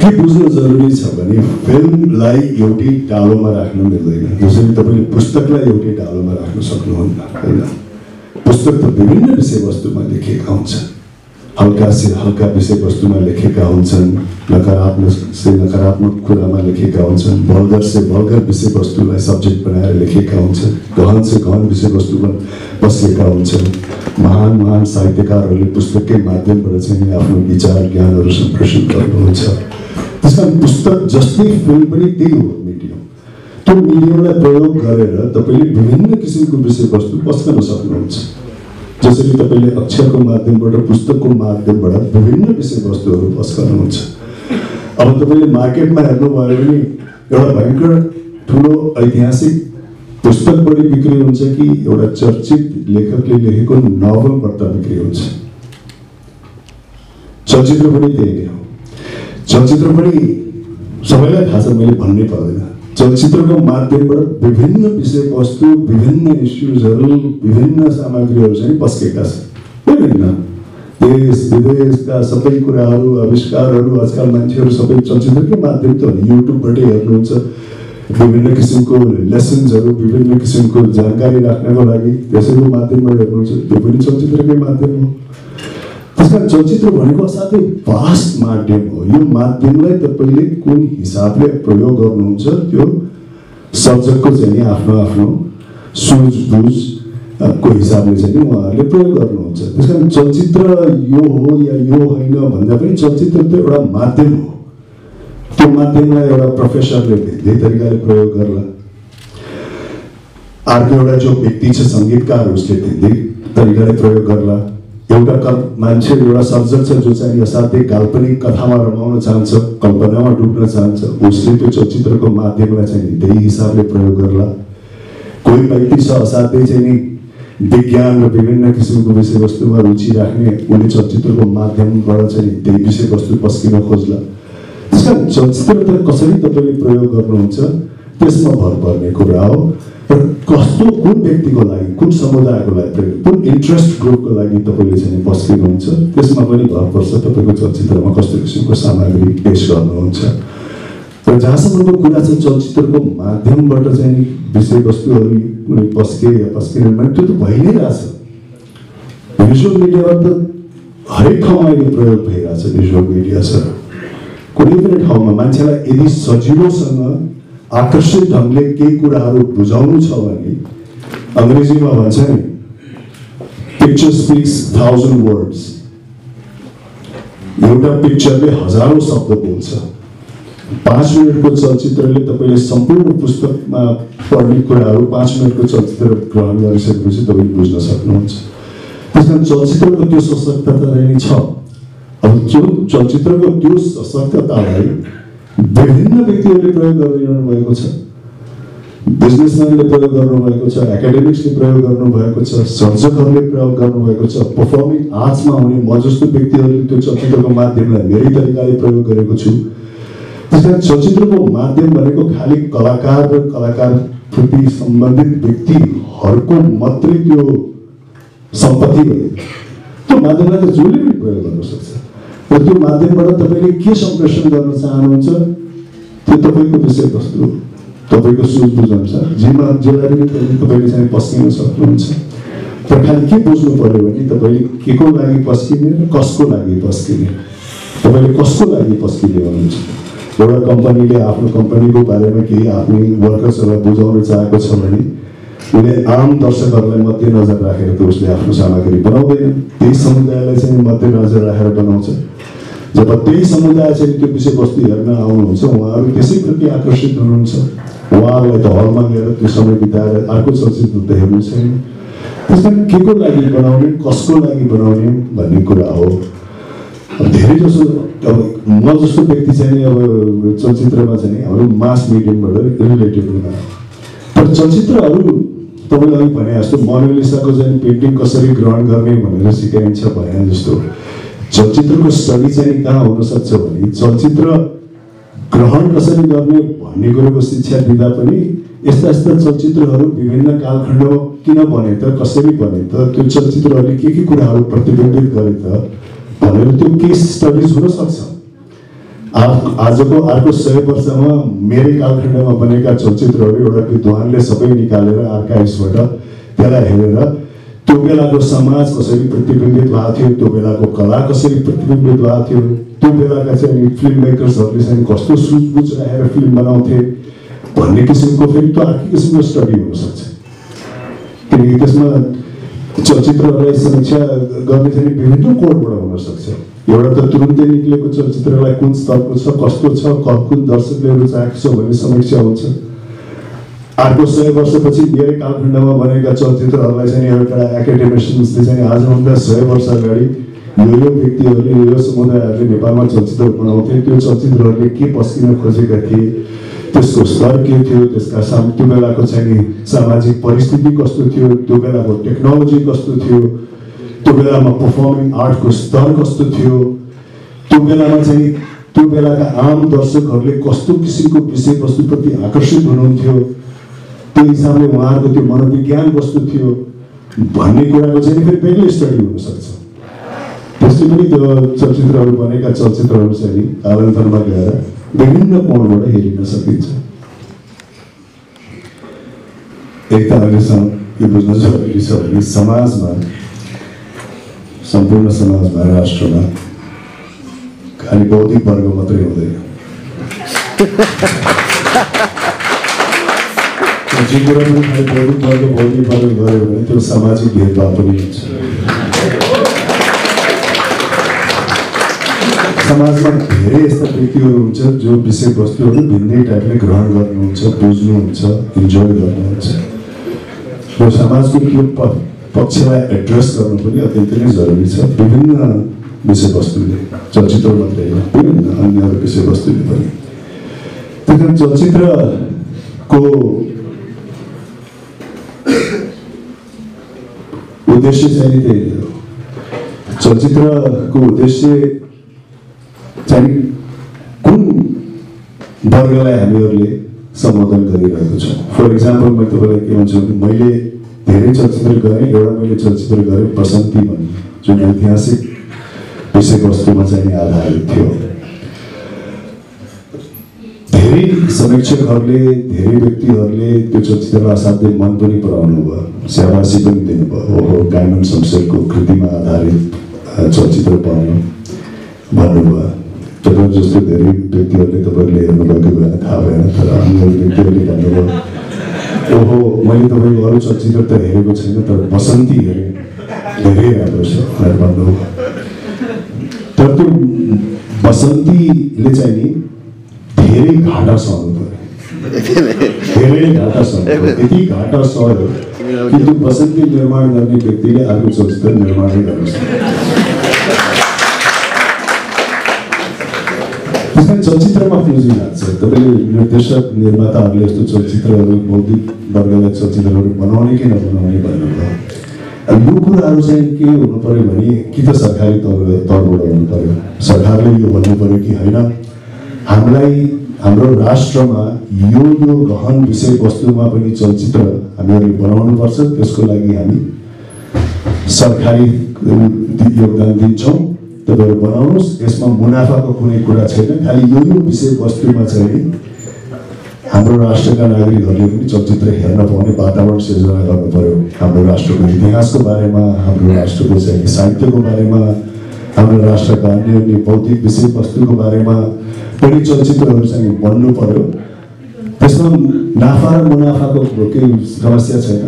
के बुझ्नु जरुरी छ भने फिल्मलाई एउटै डालोमा राख्न मिल्दैन। जसरी तपाईँले पुस्तकलाई एउटै डालोमा राख्न सक्नुहुन्न होइन? पुस्तक त विभिन्न विषयवस्तुमा लेखिएका हुन्छन्। हल्का से हल्का विषयवस्तुमा लेखेका हुन्छन् नकारात्मक से नकारात्मक कुरामा लेखेका हुन्छन् भल्गर से भल्गर विषयवस्तुलाई सब्जेक्ट बनाएर लेखेका हुन्छन् गहन से गहन विषयवस्तुमा बसेका हुन्छन्। महान महान साहित्यकारहरूले पुस्तककै माध्यमबाट चाहिँ आफ्नो विचार ज्ञानहरू सम्प्रेषण गर्नुहुन्छ। त्यस कारण पुस्तक जस्तै फिल्म पनि त्यही हो मिडियम त्यो मिडियमलाई प्रयोग गरेर तपाईँले विभिन्न किसिमको विषयवस्तु पस्कन सक्नुहुन्छ। जसरी तपाईँले अक्षरको माध्यमबाट पुस्तकको माध्यमबाट विभिन्न विषयवस्तुहरू पस्कनुहुन्छ अब तपाईँले मार्केटमा हेर्नुभयो भने एउटा भयङ्कर ठुलो ऐतिहासिक पुस्तक बढी बिक्री हुन्छ कि एउटा चर्चित लेखकले लेखेको नभल बढ्ता बिक्री हुन्छ। चलचित्र पनि त्यही चलचित्र पनि सबैलाई थाहा छ मैले भन्नै पर्दैन। चलचित्रको माध्यमबाट विभिन्न विषयवस्तु विभिन्न इस्युजहरू विभिन्न सामग्रीहरू चाहिँ पस्केका छन्। विभिन्न देश विदेशका सबै कुराहरू आविष्कारहरू आजकल मान्छेहरू सबै चलचित्रकै माध्यम त युट्युबबाटै हेर्नुहुन्छ विभिन्न किसिमको लेसन्सहरू विभिन्न किसिमको जानकारी राख्नको लागि त्यसैको माध्यमबाट हेर्नुहुन्छ। त्यो पनि चलचित्रकै माध्यम हो। कारण चलचित्र भनेको असाध्यै भास्ट माध्यम हो। यो माध्यमलाई तपाईँले कुन हिसाबले प्रयोग गर्नुहुन्छ त्यो सर्जकको चाहिँ नि आफ्नो आफ्नो सुझबुझ को हिसाबले चाहिँ नि उहाँहरूले प्रयोग गर्नुहुन्छ। त्यस कारण चलचित्र यो हो या यो होइन भन्दा पनि चलचित्र त एउटा माध्यम हो। त्यो माध्यमलाई एउटा प्रोफेसरले धेरै तरिकाले प्रयोग गर्ला। अर्को एउटा जो व्यक्ति छ सङ्गीतकार उसले धेरै तरिकाले प्रयोग गर्ला। एउटा कल मान्छे एउटा सर्जक छ जो चाहिँ असाध्यै काल्पनिक कथामा रमाउन चाहन्छ कल्पनामा डुब्न चाहन्छ उसले त्यो चलचित्रको माध्यमलाई चाहिँ त्यही हिसाबले प्रयोग गर्ला। कोही व्यक्ति छ असाध्यै चाहिँ नि विज्ञान र विभिन्न किसिमको विषयवस्तुमा रुचि राख्ने उसले चलचित्रको माध्यमबाट चाहिँ त्यही विषयवस्तु पस्किन खोज्ला। त्यस कारण चलचित्र त कसरी तपाईँले प्रयोग गर्नुहुन्छ त्यसमा भर पर्ने कुरा हो। कस्तो कुन व्यक्तिको लागि कुन समुदायको लागि कुन इन्ट्रेस्ट ग्रुपको लागि तपाईँले चाहिँ पस्किनुहुन्छ त्यसमा पनि भर पर्छ तपाईँको चलचित्रमा कस्तो किसिमको सामग्री पेस गर्नुहुन्छ। र जहाँसम्मको कुरा छ चलचित्रको माध्यमबाट चाहिँ विषयवस्तुहरू कुनै पस्के या पस्किने भने त्यो त भइ नै रहेछ। भिजुअल मिडियामा त हरेक ठाउँमा यो प्रयोग भइरहेछ भिजुअल मिडिया छ। कुनै पनि ठाउँमा मान्छेलाई यदि सजिलोसँग आकर्षित ढङ्गले केही कुराहरू बुझाउनु छ भने अङ्ग्रेजीमा भन्छ नि पिक्चर स्पिक्स थाउजन्ड वर्ड्स एउटा पिक्चरले हजारौँ शब्द बोल्छ। पाँच मिनटको चलचित्रले तपाईँले सम्पूर्ण पुस्तकमा पढ्ने कुराहरू पाँच मिनटको चलचित्र ग्रहण गरिसकेपछि तपाईँले बुझ्न सक्नुहुन्छ। त्यस कारण चलचित्रको त्यो सशक्तता नै छ अब त्यो चलचित्रको त्यो सशक्ततालाई विभिन्न व्यक्तिहरूले प्रयोग गरिरहनु भएको छ। बिजनेसम्यानले प्रयोग गर्नुभएको छ एकाडेमिक्सले प्रयोग गर्नुभएको छ सर्जकहरूले प्रयोग गर्नुभएको छ पर्फर्मिङ आर्ट्समा हुने म जस्तो व्यक्तिहरूले त्यो चलचित्रको माध्यमलाई मेरै तरिकाले प्रयोग गरेको छु। त्यस कारण चलचित्रको माध्यम भनेको खालि कलाकार र कलाकारप्रति सम्बन्धित व्यक्तिहरूको मात्रै त्यो सम्पत्ति हो। त्यो माध्यमलाई त जसले पनि प्रयोग गर्न सक्छ। र त्यो माध्यमबाट तपाईँले के सम्प्रेषण गर्न चाहनुहुन्छ त्यो तपाईँको विषयवस्तु हो। तपाईँको अनुसार जेमा जसलाई पनि तपाईँ तपाईँले चाहिँ पस्किन सक्नुहुन्छ। तर खालि के बुझ्नु पऱ्यो भने तपाईँले के को लागि पस्किने र कसको लागि पस्किने? तपाईँले कसको लागि पस्किने हुनुहुन्छ एउटा कम्पनीले आफ्नो कम्पनीको बारेमा केही आफ्नै वर्कर्सहरूलाई बुझाउन चाहेको छ भने उसले आम दर्शकहरूलाई मध्यनजर राखेर त उसले आफ्नो सामग्री बनाउँदैन। त्यही समुदायलाई चाहिँ मध्यनजर राखेर बनाउँछ। जब त्यही समुदाय चाहिँ त्यो विषयवस्तु हेर्न आउनुहुन्छ। उहाँहरू त्यसैप्रति आकर्षित हुनुहुन्छ। उहाँहरूलाई त हलमा गएर त्यो समय बिताएर अर्को चलचित्र त हेर्नु छैन। त्यस कारण के को लागि बनाउने कसको लागि बनाउने भन्ने कुरा हो। धेरै जसो अब म जस्तो व्यक्ति चाहिँ अब चलचित्रमा चाहिँ हाम्रो मास मिडियमबाट रिलेटेड हुँदा तर चलचित्रहरू तपाईँले अघि भने जस्तो मोनालिसाको चाहिँ पेन्टिङ कसरी ग्रहण गर्ने भनेर सिकाइन्छ भने जस्तो। चलचित्रको स्टडी चाहिँ कहाँ हुनसक्छ भने चलचित्र ग्रहण कसरी गर्ने भन्ने कुरोको शिक्षा दिँदा पनि यस्ता यस्ता चलचित्रहरू विभिन्न कालखण्डमा किन बने त कसरी बने त त्यो चलचित्रहरूले के के कुराहरू प्रतिबिम्बित गरे त भनेर त्यो केस स्टडिज हुनसक्छ आ- आजको अर्को सय वर्षमा मेरै कालखण्डमा बनेका चलचित्रहरू एउटा विद्वानले सबै निकालेर आर्काइभ्सबाट त्यसलाई हेरेर त्यो बेलाको समाज कसरी प्रतिबिम्बित भएको थियो त्यो बेलाको कला कसरी प्रतिबिम्बित भएको थियो त्यो बेलाका चाहिँ फिल्म मेकर्सहरूले चाहिँ कस्तो सुझबुझ राखेर फिल्म बनाउँथे भन्ने किसिमको फेरि त्यो अर्कै किसिमको स्टडी हुनसक्छ किनकि त्यसमा चलचित्रहरूलाई समीक्षा गर्ने चाहिँ विभिन्न कोडबाट हुनसक्छ एउटा त तुरुन्तै निक्लेको चलचित्रलाई कुन स्तरको छ कस्तो छ कुन दर्शकले रुचाएको छ भन्ने समीक्षा हुन्छ अर्को सय वर्षपछि मेरै कालखण्डमा बनेका चलचित्रहरूलाई चाहिँ एउटा एकाडेमिसियन्सले चाहिँ आजभन्दा सय वर्ष अगाडि यो यो व्यक्तिहरूले यो समुदायहरूले नेपालमा चलचित्र बनाउँथे। त्यो चलचित्रहरूले के पस्किन खोजेका थिए त्यसको स्तर के थियो त्यसका साम त्यो बेलाको चाहिँ नि सामाजिक परिस्थिति कस्तो थियो त्यो बेलाको टेक्नोलोजी कस्तो थियो त्यो बेलामा पर्फर्मिङ आर्टको स्तर कस्तो थियो त्यो बेलामा चाहिँ त्यो बेलाका आम दर्शकहरूले कस्तो किसिमको विषयवस्तुप्रति आकर्षित हुनुहुन्थ्यो त्यो हिसाबले उहाँहरूको त्यो मनोविज्ञान कस्तो थियो भन्ने कुराको चाहिँ फेरि बेग्लै स्टडी हुनसक्छ त्यसले पनि त्यो चलचित्रहरू बनेका चलचित्रहरू चाहिँ कालान्तरमा गएर विभिन्न कोणबाट हेरिन सकिन्छ। एक त अहिलेसम्म यो बुझ्न जरुरी छ भने समाजमा सम्पूर्ण समाजमा राष्ट्रमा खालि बौद्धिक वर्ग मात्रै हुँदैन। भने त्यो सामाजिक भेदभाव पनि हुन्छ समाजमा धेरै यस्ता व्यक्तिहरू हुन्छ जो विषयवस्तुहरू भिन्नै टाइपले ग्रहण गर्नुहुन्छ बुझ्नुहुन्छ इन्जोय गर्नुहुन्छ र समाजको त्यो पक्षलाई एड्रेस गर्नु पनि अत्यन्तै नै जरुरी छ विभिन्न विषयवस्तुले चलचित्र मात्रै होइन विभिन्न अन्य विषयवस्तुले पनि त्यही कारण चलचित्रको उद्देश्य चाहिँ नि त्यही हो चलचित्रको उद्देश्य चाहिँ कुन वर्गलाई हामीहरूले सम्बोधन गरिरहेको छौँ फर इक्जाम्पल मैले तपाईँलाई के भन्छु भने मैले धेरै चलचित्र गरेँ एउटा मैले चलचित्र गरेँ बसन्ती भन्ने जुन ऐतिहासिक विषयवस्तुमा चाहिँ आधारित थियो धेरै समीक्षकहरूले धेरै व्यक्तिहरूले त्यो चलचित्रलाई असाध्यै मन पनि पराउनु भयो। स्याबासी पनि दिनुभयो। ओहो डायमन्ड शमशेरको कृतिमा आधारित चलचित्र बनाउनु भन्नुभयो। तपाईँ जस्तो धेरै व्यक्तिहरूले तपाईँहरूले हेर्नुभएको भएन थाहा भएन तर अन्य व्यक्तिहरूले भन्नुभयो ओहो मैले तपाईँको अरू चलचित्र त हेरेको छैन तर बसन्ती हेरेँ। धेरै राम्रो छ भनेर भन्नुभयो। तर त्यो बसन्तीले चाहिँ नि धेरै घाटा सहनु धेरै घाटा सहनु यति घाटा सह्यो कि त्यो बसन्ती निर्माण गर्ने व्यक्तिले अर्को चलचित्र निर्माणै गर्न सक्छ त्यसकारण चलचित्रमा पुँजी लाग्छ तपाईँले निर्देशक निर्माताहरूले यस्तो चलचित्रहरू बौद्धिक वर्गलाई चलचित्रहरू बनाउने कि नबनाउने भन्नुभयो। यो कुराहरू चाहिँ के हुनु पऱ्यो भने कि त सरकारी तौर तौरबाट हुनु पऱ्यो। सरकारले यो भन्नु पऱ्यो कि होइन हामीलाई हाम्रो राष्ट्रमा यो यो गहन विषयवस्तुमा पनि चलचित्र हामीहरूले बनाउनुपर्छ त्यसको लागि हामी सरकारी योगदान दिन्छौँ। तपाईँहरू बनाउनुहोस्। यसमा मुनाफाको कुनै कुरा छैन। खालि यो यो विषयवस्तुमा चाहिँ हाम्रो राष्ट्रका नागरिकहरूले पनि चलचित्र हेर्न पाउने वातावरण सिर्जना गर्नु पर्यो। हाम्रो राष्ट्रको इतिहासको बारेमा हाम्रो राष्ट्रको चाहिँ साहित्यको बारेमा हाम्रो राष्ट्रका अन्य अन्य बौद्धिक विषयवस्तुको बारेमा चलचित्रहरू चाहिँ बन्नु पर्यो। त्यसमा नाफा र मुनाफाको केही समस्या छैन।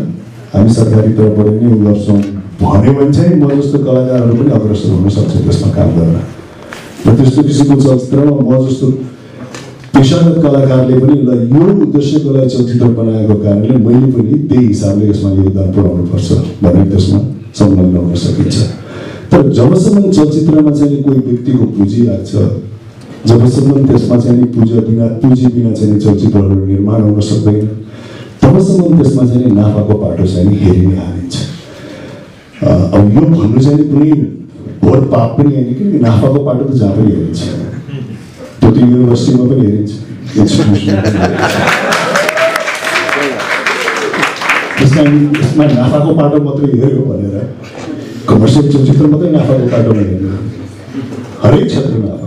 हामी सरकारी तर्फबाट नै गर्छौँ भन्यो भने चाहिँ म जस्तो कलाकारहरू पनि अग्रसर हुन सक्छ त्यसमा काम गर्न। र त्यस्तो किसिमको चलचित्रमा म जस्तो पेसागत कलाकारले पनि ल यो उद्देश्यको लागि चलचित्र बनाएको कारणले मैले पनि त्यही हिसाबले यसमा योगदान पुऱ्याउनुपर्छ भनेर त्यसमा संलग्न हुन सकिन्छ। तर जबसम्म चलचित्रमा चाहिँ कोही व्यक्तिको पुँजी लाग्छ जबसम्म त्यसमा चाहिँ नि पुँजी बिना पुँजी बिना चाहिँ चलचित्रहरू निर्माण हुन सक्दैन। तबसम्म त्यसमा चाहिँ नि नाफाको बाटो चाहिँ नि हेरि नै हालिन्छ। अ, अब यो भन्नु चाहिँ नि कुनै घोर पाप पनि होइन कि? नाफाको बाटो त जहाँ पनि हेरिन्छ। त्यो त युनिभर्सिटीमा पनि हेरिन्छ। इन्स्टिट्युसनमा पनि हेरिन्छ। त्यस कारण यसमा नाफाको बाटो मात्रै हेऱ्यो भनेर कमर्सियल चलचित्र मात्रै नाफाको बाटोमा हेर्नु हरेक क्षेत्र नाफाको